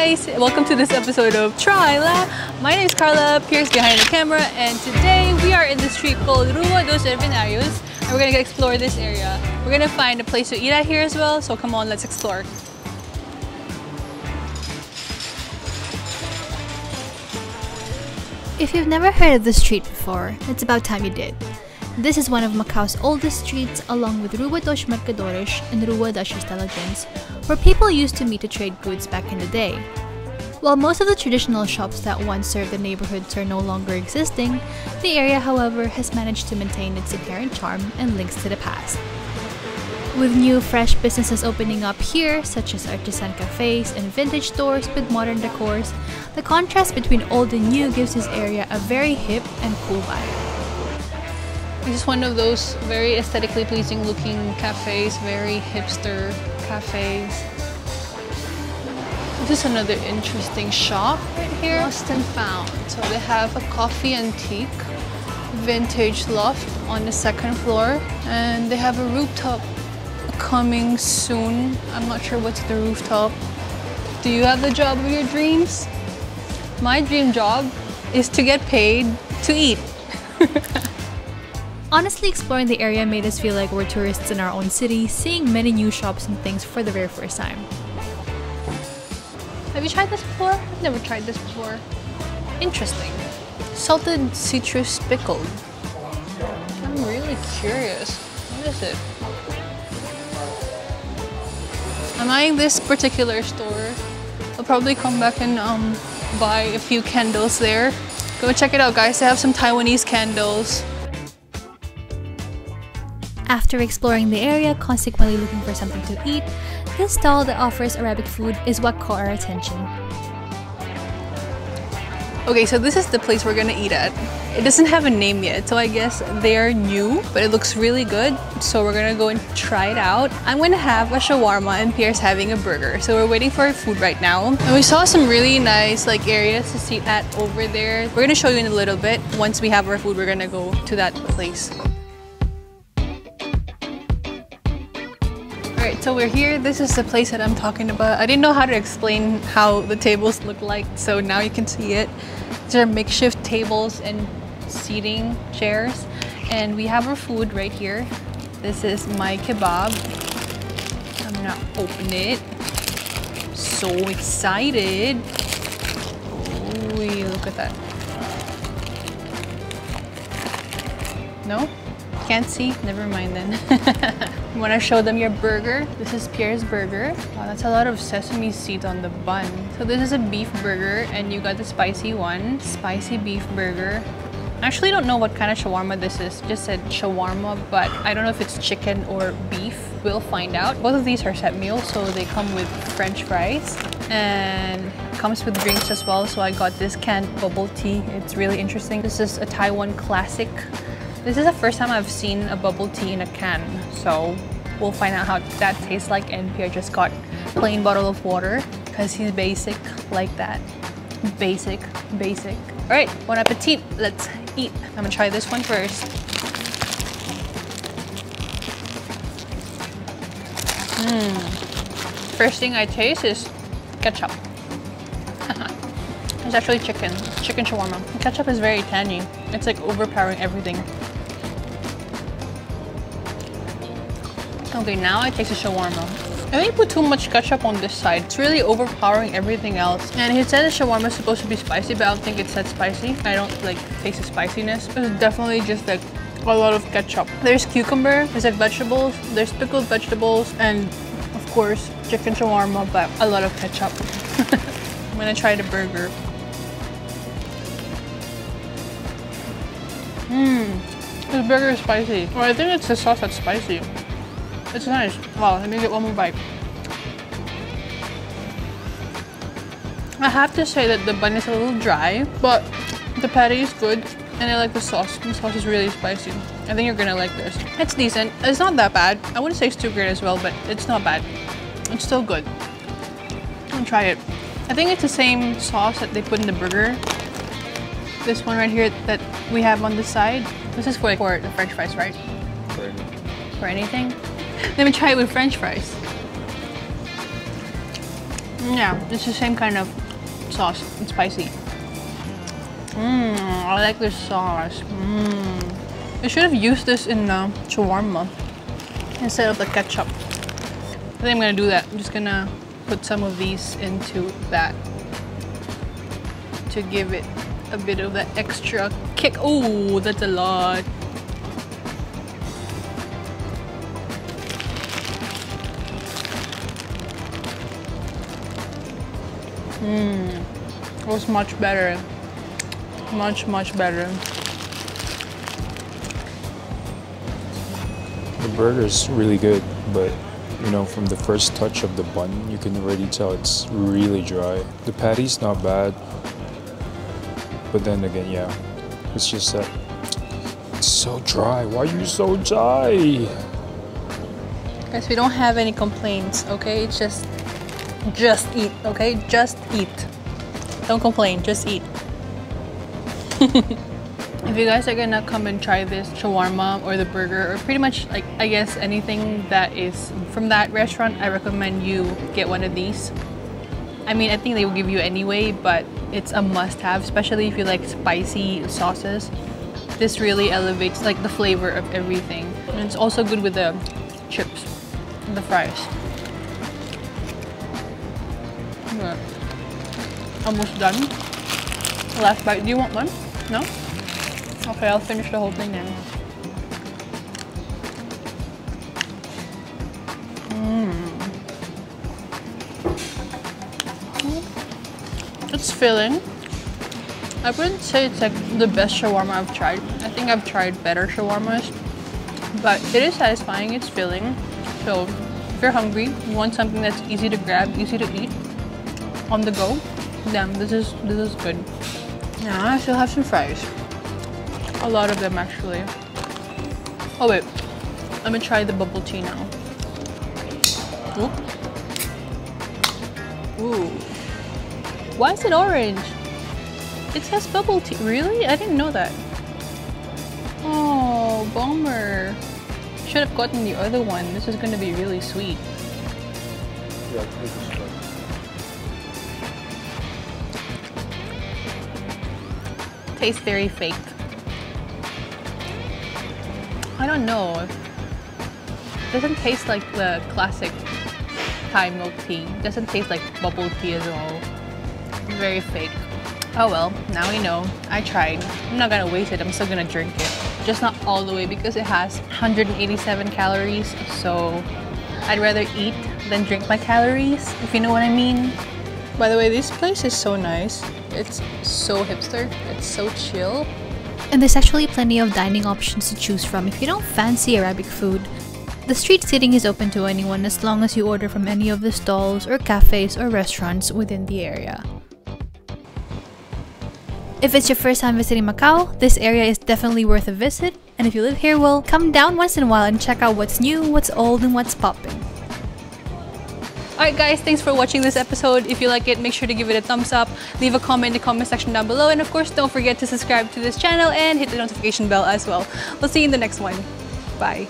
guys! Welcome to this episode of Try La. My name is Carla, Pierre behind the camera, and today we are in the street called Rua dos Ervanários, and we're gonna explore this area. We're gonna find a place to eat at here as well, so come on, let's explore. If you've never heard of the street before, it's about time you did. This is one of Macau's oldest streets along with Rua dos Mercadores and Rua das Estalagens, where people used to meet to trade goods back in the day. While most of the traditional shops that once served the neighborhoods are no longer existing, the area, however, has managed to maintain its inherent charm and links to the past. With new fresh businesses opening up here, such as artisan cafes and vintage stores with modern decors, the contrast between old and new gives this area a very hip and cool vibe. It's one of those very aesthetically pleasing looking cafes, very hipster cafes. This is another interesting shop right here. Lost and Found. So they have a coffee antique, vintage loft on the second floor, and they have a rooftop coming soon. I'm not sure what's the rooftop. Do you have the job of your dreams? My dream job is to get paid to eat. Honestly, exploring the area made us feel like we're tourists in our own city, seeing many new shops and things for the very first time. Have you tried this before? I've never tried this before. Interesting. Salted citrus pickled. I'm really curious. What is it? I'm eyeing this particular store. I'll probably come back and um, buy a few candles there. Go check it out guys, they have some Taiwanese candles. After exploring the area, consequently looking for something to eat, this stall that offers Arabic food is what caught our attention. Okay, so this is the place we're gonna eat at. It doesn't have a name yet, so I guess they're new, but it looks really good. So we're gonna go and try it out. I'm gonna have a shawarma and Pierre's having a burger. So we're waiting for our food right now. And we saw some really nice like areas to sit at over there. We're gonna show you in a little bit. Once we have our food, we're gonna go to that place. So we're here. This is the place that I'm talking about. I didn't know how to explain how the tables look like, so now you can see it. These are makeshift tables and seating chairs. And we have our food right here. This is my kebab. I'm gonna open it. So excited. Ooh, look at that. No? Can't see? Never mind then. you want to show them your burger? This is Pierre's burger. Wow, that's a lot of sesame seeds on the bun. So this is a beef burger and you got the spicy one. Spicy beef burger. I actually don't know what kind of shawarma this is. It just said shawarma, but I don't know if it's chicken or beef. We'll find out. Both of these are set meals, so they come with french fries and comes with drinks as well. So I got this canned bubble tea. It's really interesting. This is a Taiwan classic this is the first time I've seen a bubble tea in a can, so we'll find out how that tastes like. And Pierre just got plain bottle of water because he's basic like that. Basic, basic. All right, bon appetit. Let's eat. I'm gonna try this one first. Mmm. First thing I taste is ketchup. it's actually chicken, chicken shawarma. Ketchup is very tangy. It's like overpowering everything. Okay, now I taste the shawarma. I think he put too much ketchup on this side. It's really overpowering everything else. And he said the shawarma is supposed to be spicy, but I don't think it said spicy. I don't like taste the spiciness. It's definitely just like a lot of ketchup. There's cucumber, there's like vegetables, there's pickled vegetables, and of course, chicken shawarma, but a lot of ketchup. I'm gonna try the burger. Mmm, this burger is spicy. Or I think it's the sauce that's spicy. It's nice. Wow, let me get one more bite. I have to say that the bun is a little dry, but the patty is good and I like the sauce. The sauce is really spicy. I think you're gonna like this. It's decent. It's not that bad. I wouldn't say it's too great as well, but it's not bad. It's still good. I'll try it. I think it's the same sauce that they put in the burger. This one right here that we have on the side. This is for, for the french fries, right? For, for anything? Let me try it with french fries. Yeah, it's the same kind of sauce. It's spicy. Mmm, I like this sauce. Mmm. I should have used this in the shawarma instead of the ketchup. I think I'm gonna do that. I'm just gonna put some of these into that to give it a bit of that extra kick. Oh, that's a lot. Mmm, it was much better. Much, much better. The burger is really good, but you know, from the first touch of the bun, you can already tell it's really dry. The patty's not bad, but then again, yeah, it's just that it's so dry. Why are you so dry? Guys, we don't have any complaints, okay? It's just, just eat, okay? Just eat. Don't complain, just eat. if you guys are gonna come and try this shawarma or the burger or pretty much like I guess anything that is from that restaurant, I recommend you get one of these. I mean, I think they will give you anyway, but it's a must-have, especially if you like spicy sauces. This really elevates like the flavor of everything. And it's also good with the chips and the fries. Almost done. Last bite. Do you want one? No? Okay, I'll finish the whole thing then. Mm. It's filling. I wouldn't say it's like the best shawarma I've tried. I think I've tried better shawarmas, but it is satisfying. It's filling. So if you're hungry, you want something that's easy to grab, easy to eat, on the go, then this is this is good. Now I still have some fries. A lot of them actually. Oh wait, I'm gonna try the bubble tea now. Oop. Ooh. Why is it orange? It says bubble tea. Really? I didn't know that. Oh, bummer. Should have gotten the other one. This is to be really sweet. Tastes very fake. I don't know. It Doesn't taste like the classic Thai milk tea. It Doesn't taste like bubble tea as well. Very fake. Oh well, now we know. I tried. I'm not gonna waste it. I'm still gonna drink it. Just not all the way because it has 187 calories. So I'd rather eat than drink my calories, if you know what I mean. By the way, this place is so nice. It's so hipster. It's so chill. And there's actually plenty of dining options to choose from if you don't fancy Arabic food. The street seating is open to anyone as long as you order from any of the stalls or cafes or restaurants within the area. If it's your first time visiting Macau, this area is definitely worth a visit, and if you live here, well, come down once in a while and check out what's new, what's old, and what's popping. Alright guys, thanks for watching this episode. If you like it, make sure to give it a thumbs up, leave a comment in the comment section down below, and of course, don't forget to subscribe to this channel and hit the notification bell as well. We'll see you in the next one. Bye.